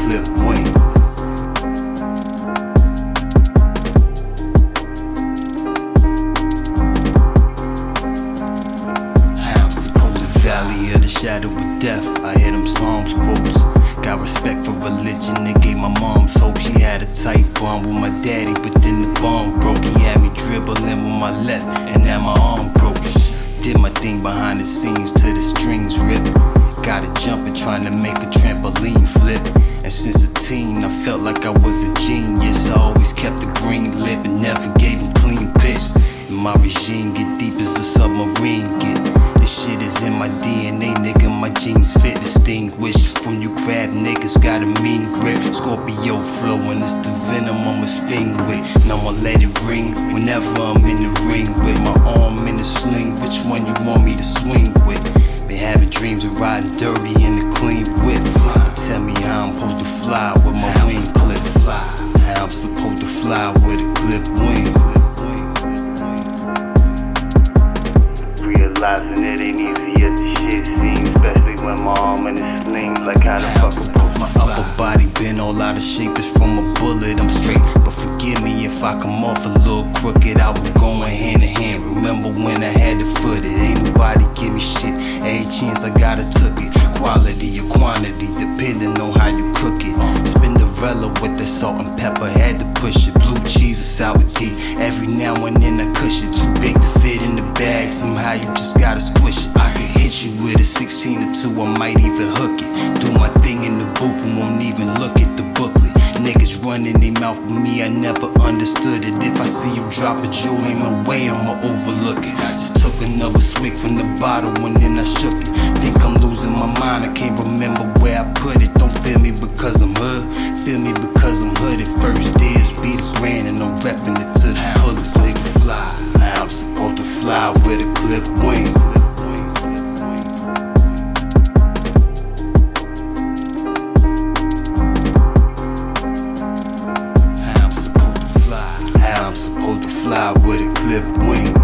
flip wing. I'm supposed to valley of the shadow of death. I hear them Psalms quotes. Got respect for religion, they gave my mom hope. She had a tight bond with my daddy, but then the bomb broke. He had me dribbling with my left, and now my arm broke. Did my thing behind the scenes to the strings rip. Got a jumper trying to make the trampoline flip. And since a teen, I felt like I was a genius. I always kept the green lip and never gave him clean piss. And my regime get deep as a submarine get. This shit is in my DNA, nigga. My jeans fit distinguished from you crab niggas. Got a mean grip, Scorpio flow, and it's the venom I'ma sting with. And I'ma let it ring whenever I'm in the ring with my arm in the sling. Which one you want me to swing with? Been having dreams of riding dirty in the clean whip. Tell me how I'm supposed to fly with my wing clip. How I'm supposed to fly with a clip wing. Realizing it ain't easy as the shit seems, especially when my arm in a sling. Like how the How I'm fuck supposed My upper body been all out of shape, it's from a bullet. I'm straight, but forgive me if I come off a little crooked. I was going hand in hand. Remember when I had to foot it? Ain't nobody give me shit. Every chance I got, I took it. Quality or quantity, depending on how you cook it. Spinderella with the Salt-N-Pepa, had to push it. Blue cheese or sour tea. Every now and then I cush it. Too big to fit in the bag, somehow you just gotta squish it. I could hit you with a 16 or 2, I might even hook it. Do my thing in the booth and won't even look at the booklet. Niggas running their mouth with me, I never understood it. If I see you drop a jewel in my way, I'ma overlook it. I just took another swig from the bottle and then I shook it. Think I'm losing my mind, I can't remember where I put it. Don't feel me because I'm hood, feel me because I'm hooded. First Dibbz, be the brand, and I'm repping it to the fullest. Nigga fly, now I'm supposed to fly with a clip wing. How I'm supposed to fly, how I'm supposed to fly with a clip wing.